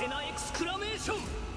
テナエクスクラメーション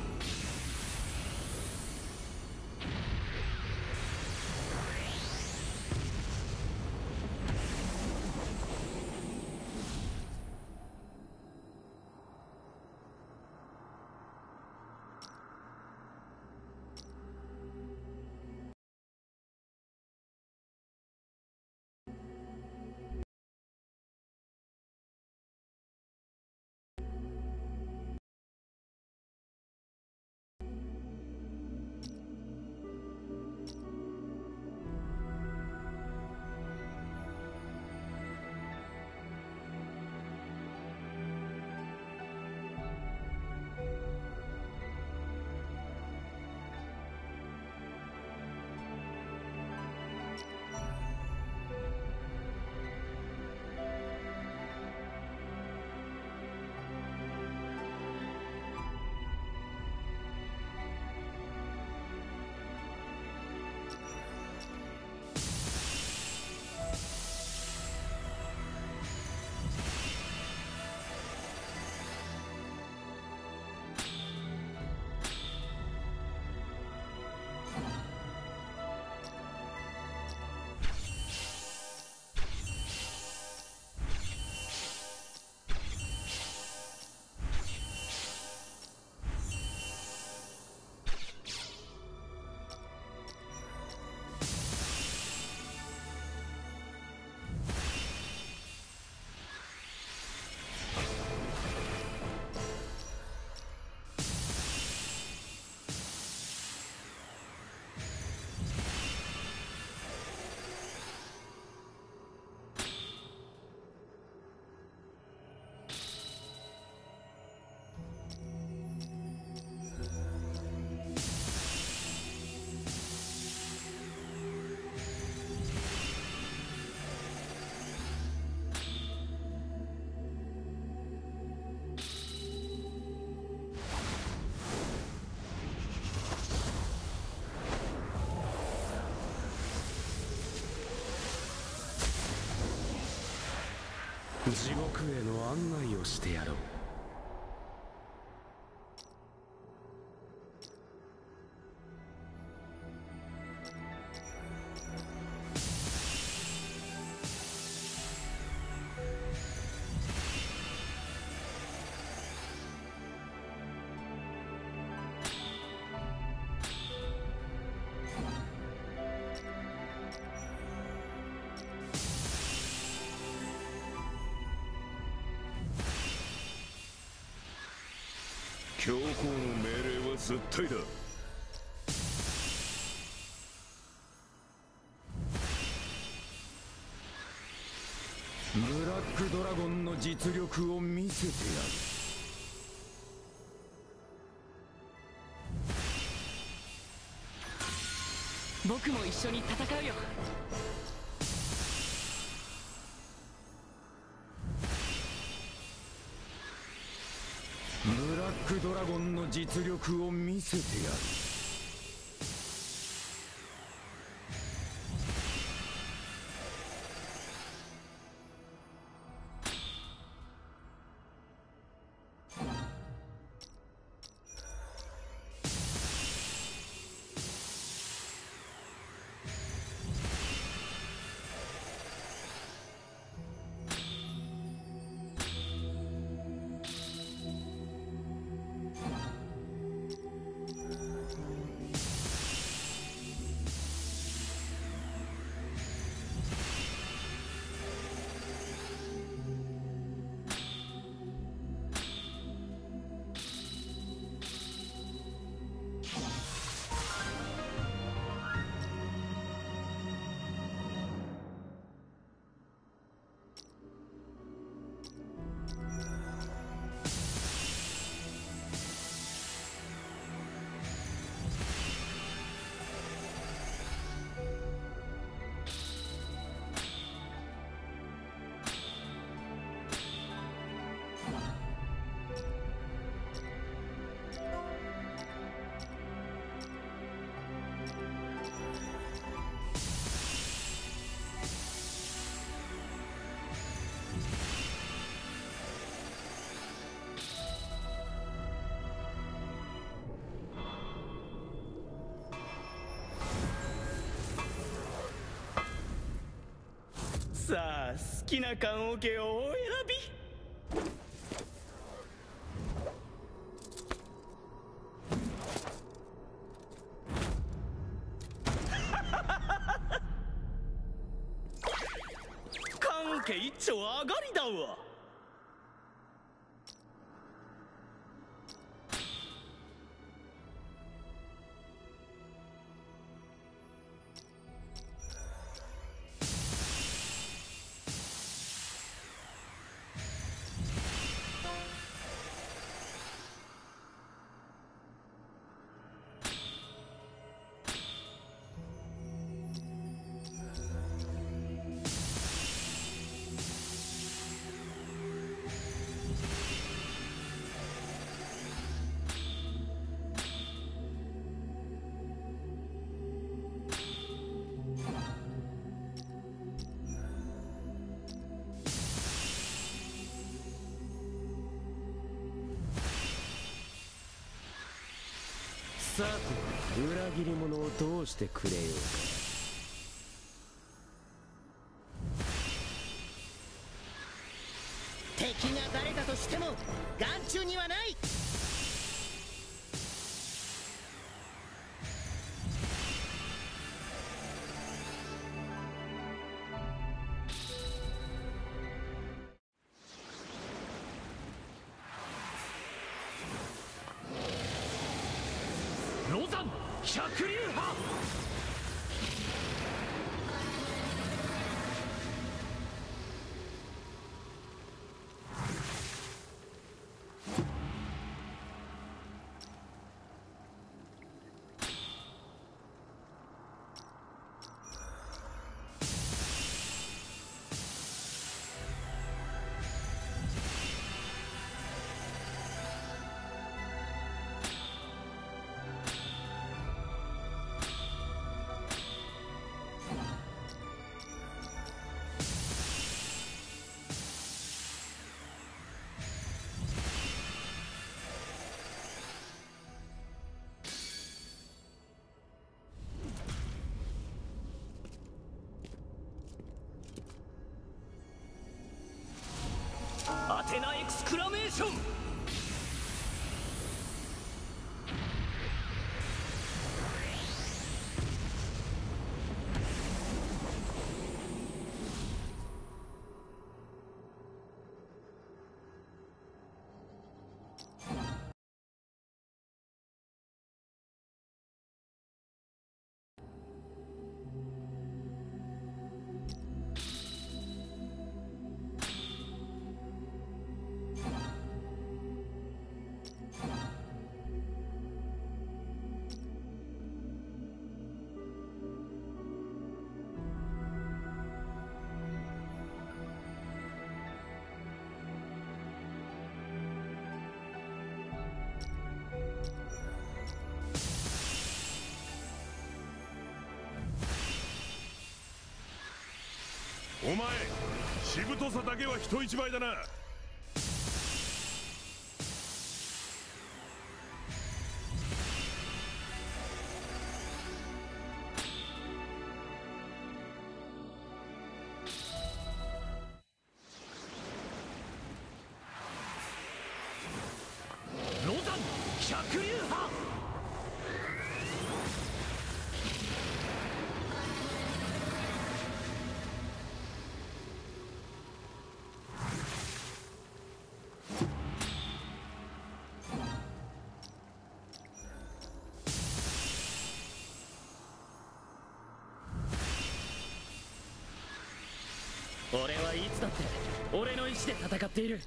地獄への案内をしてやろう。教皇の命令は絶対だ。ブラックドラゴンの実力を見せてやる。僕も一緒に戦うよ。ックドラゴンの実力を見せてやる。好きな棺桶をお選び。棺桶一丁上がりだわ。さて裏切り者をどうしてくれようか。百竜テナエクスクラメーション。お前しぶとさだけは人一倍だな。だって俺の意志で戦っている。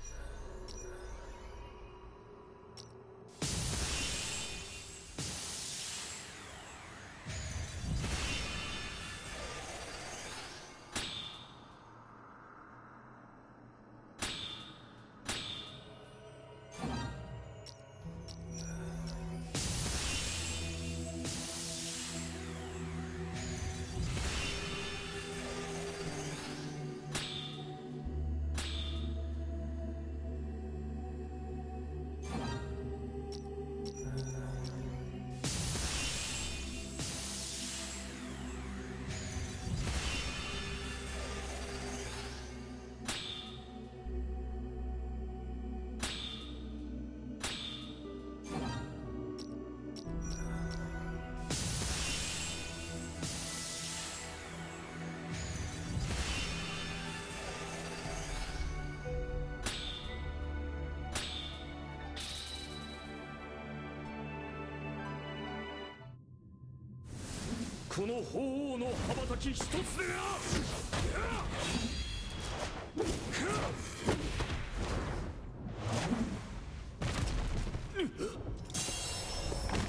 この鳳凰の羽ばたき一つでな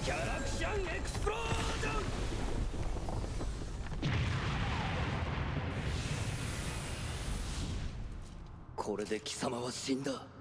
ギャラクシャンエクスプロージョン！これで貴様は死んだ。